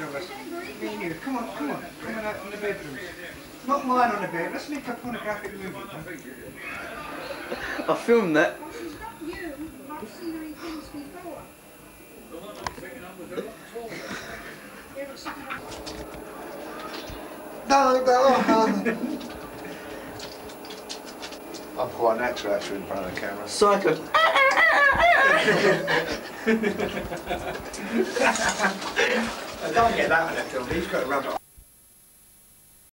picture of us. Me and you. Come on, come on. Come on out in the bedroom. Not mine on the bed. Let's make a pornographic movie. I filmed that. Well, she's not. I've seen her in things before. There was something about- No, no. I'm quite natural actually in front of the camera. Psycho. I don't get that on that film. He's got a rub it